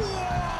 Whoa!